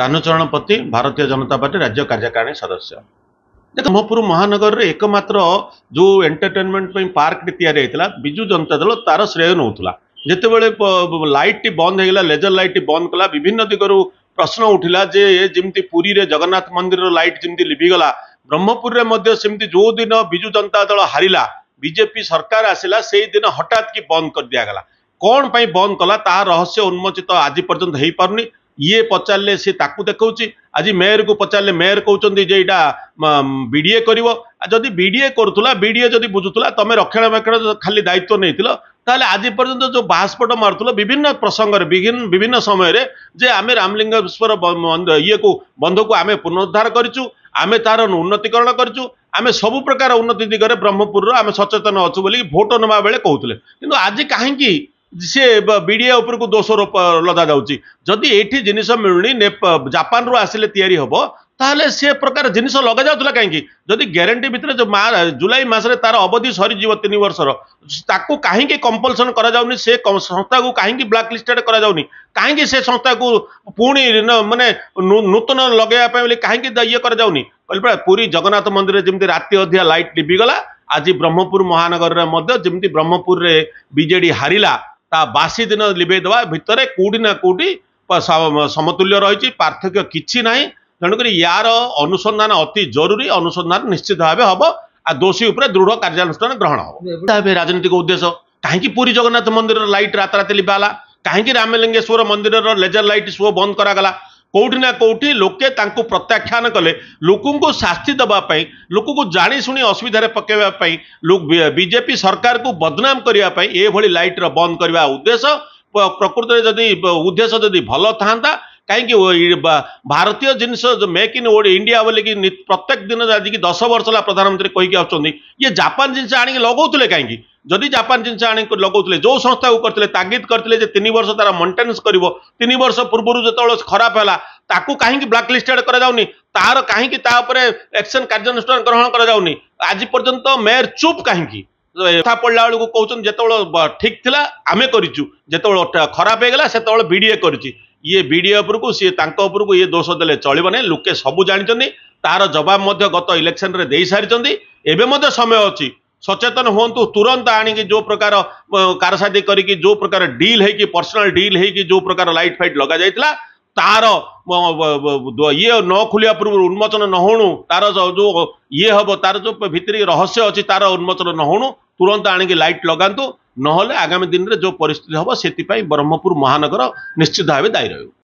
କାହ୍ନୁଚରଣ ପତି ଭାରତୀୟ ଜନତା ପାର୍ଟି ରାଜ୍ୟ କାର୍ଯ୍ୟକାରିଣୀ ସଦସ୍ୟ ଦେଖ ବ୍ରହ୍ମପୁର ମହାନଗରରେ ଏକମାତ୍ର ଯେଉଁ ଏଣ୍ଟରଟେନମେଣ୍ଟ ପାଇଁ ପାର୍କଟି ତିଆରି ହେଇଥିଲା ବିଜୁ ଜନତା ଦଳ ତାର ଶ୍ରେୟ ନେଉଥିଲା ଯେତେବେଳେ ଲାଇଟ୍ଟି ବନ୍ଦ ହେଇଗଲା ଲେଜର ଲାଇଟ୍ଟି ବନ୍ଦ କଲା ବିଭିନ୍ନ ଦିଗରୁ ପ୍ରଶ୍ନ ଉଠିଲା ଯେ ଯେମିତି ପୁରୀରେ ଜଗନ୍ନାଥ ମନ୍ଦିରର ଲାଇଟ୍ ଯେମିତି ଲିଭିଗଲା ବ୍ରହ୍ମପୁରରେ ମଧ୍ୟ ସେମିତି ଯେଉଁ ଦିନ ବିଜୁ ଜନତା ଦଳ ହାରିଲା ବିଜେପି ସରକାର ଆସିଲା ସେଇ ଦିନ ହଠାତ୍ କି ବନ୍ଦ କରିଦିଆଗଲା କ'ଣ ପାଇଁ ବନ୍ଦ କଲା ତାହା ରହସ୍ୟ ଉନ୍ମୋଚିତ ଆଜି ପର୍ଯ୍ୟନ୍ତ ହେଇପାରୁନି ये पचारे सी ताक देखा आज मेयर को पचारे मेयर कहते ये विए कर जदि विए करूला विए जदि बुझुला तुम्हें रक्षणाबेक्षण खाली दायित्व नहीं तेल आज पर्यटन जो बाहस्फोट मारूल विभिन्न प्रसंग में विभिन्न समय जे आम रामलींगेश्वर ये को बंध को आम पुनरुद्धार आम तार उन्नतिकरण करें सब प्रकार उन्नति दिगरे ब्रह्मपुर आम सचेतन अच्छे भोट ना बेले कहते कि आज कहीं ସେ ବିଡ଼ିଆ ଉପରକୁ ଦୋଷର ଲଦା ଯାଉଛି ଯଦି ଏଇଠି ଜିନିଷ ମିଳୁନି ଜାପାନରୁ ଆସିଲେ ତିଆରି ହେବ ତାହେଲେ ସେ ପ୍ରକାର ଜିନିଷ ଲଗାଯାଉଥିଲା କାହିଁକି ଯଦି ଗ୍ୟାରେଣ୍ଟି ଭିତରେ ଜୁଲାଇ ମାସରେ ତାର ଅବଧି ସରିଯିବ ତିନି ବର୍ଷର ତାକୁ କାହିଁକି କମ୍ପଲସନ୍ କରାଯାଉନି ସେ ସଂସ୍ଥାକୁ କାହିଁକି ବ୍ଲାକ୍ ଲିଷ୍ଟେଡ୍ କରାଯାଉନି କାହିଁକି ସେ ସଂସ୍ଥାକୁ ପୁଣି ମାନେ ନୂତନ ଲଗାଇବା ପାଇଁ ବୋଲି କାହିଁକି ଇଏ କରାଯାଉନି କହିଲେ ପରା ପୁରୀ ଜଗନ୍ନାଥ ମନ୍ଦିରରେ ଯେମିତି ରାତି ଅଧିକା ଲାଇଟ୍ ଲିଭିଗଲା ଆଜି ବ୍ରହ୍ମପୁର ମହାନଗରରେ ମଧ୍ୟ ଯେମିତି ବ୍ରହ୍ମପୁରରେ ବିଜେଡି ହାରିଲା তা ବାସି ଦିନ ଲିଭେଇଦେବା ଭିତରେ କେଉଁଠି ନା କେଉଁଠି ସମତୁଲ୍ୟ ରହିଛି ପାର୍ଥକ୍ୟ କିଛି ନାହିଁ ତେଣୁକରି ୟାର ଅନୁସନ୍ଧାନ ଅତି ଜରୁରୀ ଅନୁସନ୍ଧାନ ନିଶ୍ଚିତ ଭାବେ ହେବ ଆଉ ଦୋଷୀ ଉପରେ ଦୃଢ଼ କାର୍ଯ୍ୟାନୁଷ୍ଠାନ ଗ୍ରହଣ ହେବ ରାଜନୈତିକ ଉଦ୍ଦେଶ୍ୟ କାହିଁକି ପୁରୀ ଜଗନ୍ନାଥ ମନ୍ଦିରର ଲାଇଟ୍ ରାତାରାତି ଲିଭା ହେଲା କାହିଁକି ରାମଲିଙ୍ଗେଶ୍ୱର ମନ୍ଦିରର ଲେଜର ଲାଇଟ୍ ଶୋ ବନ୍ଦ କରାଗଲା कौटि ना कौटि लोके प्रत्याख्यन कले लोक शास्ति देवाई लोक को जाणीशुण असुविधा पकेबापी बीजेपी सरकार को बदनाम करने यह लाइट्र बंद करने उद्देश्य प्रकृत जदि उद्देश्य जदि भल था कहीं भारतीय जिनस मेक् इन इंडिया बोल कि प्रत्येक दिन आज की दस वर्ष होगा प्रधानमंत्री कहीकि आए जापान जिनस आगोले कहीं जदि जापान जिनस आ जो संस्था को करते तागिद करते तीन वर्ष तार मेन्टेनेंस कर खराब है ତାକୁ କାହିଁକି ବ୍ଲାକ୍ଲିଷ୍ଟେଡ଼୍ କରାଯାଉନି ତାର କାହିଁକି ତା ଉପରେ ଏକ୍ସନ କାର୍ଯ୍ୟାନୁଷ୍ଠାନ ଗ୍ରହଣ କରାଯାଉନି ଆଜି ପର୍ଯ୍ୟନ୍ତ ମେୟର ଚୁପ୍ କାହିଁକି କଥା ପଡ଼ିଲା ବେଳକୁ କହୁଛନ୍ତି ଯେତେବେଳେ ଠିକ୍ ଥିଲା ଆମେ କରିଛୁ ଯେତେବେଳେ ଖରାପ ହେଇଗଲା ସେତେବେଳେ ବିଡ଼ିଏ କରିଛି ଇଏ ବିଡ଼ିଏ ଉପରକୁ ସିଏ ତାଙ୍କ ଉପରକୁ ଇଏ ଦୋଷ ଦେଲେ ଚଳିବ ନାହିଁ ଲୋକେ ସବୁ ଜାଣିଛନ୍ତି ତାର ଜବାବ ମଧ୍ୟ ଗତ ଇଲେକ୍ସନରେ ଦେଇସାରିଛନ୍ତି ଏବେ ମଧ୍ୟ ସମୟ ଅଛି ସଚେତନ ହୁଅନ୍ତୁ ତୁରନ୍ତ ଆଣିକି ଯେଉଁ ପ୍ରକାର କାରସାଦି କରିକି ଯେଉଁ ପ୍ରକାର ଡିଲ୍ ହେଇକି ପର୍ସନାଲ ଡିଲ୍ ହେଇକି ଯେଉଁ ପ୍ରକାର ଲାଇଟ୍ ଫାଇଟ୍ ଲଗାଯାଇଥିଲା ତାହାର ଇଏ ନ ଖୋଲିବା ପୂର୍ବରୁ ଉନ୍ମୋଚନ ନ ହେଉଣୁ ତାର ଯେଉଁ ଇଏ ହେବ ତାର ଯେଉଁ ଭିତରେ ରହସ୍ୟ ଅଛି ତାର ଉନ୍ମୋଚନ ନ ହେଉଣୁ ତୁରନ୍ତ ଆଣିକି ଲାଇଟ୍ ଲଗାନ୍ତୁ ନହେଲେ ଆଗାମୀ ଦିନରେ ଯେଉଁ ପରିସ୍ଥିତି ହେବ ସେଥିପାଇଁ ବ୍ରହ୍ମପୁର ମହାନଗର ନିଶ୍ଚିତ ଭାବେ ଦାୟୀ ରହିବ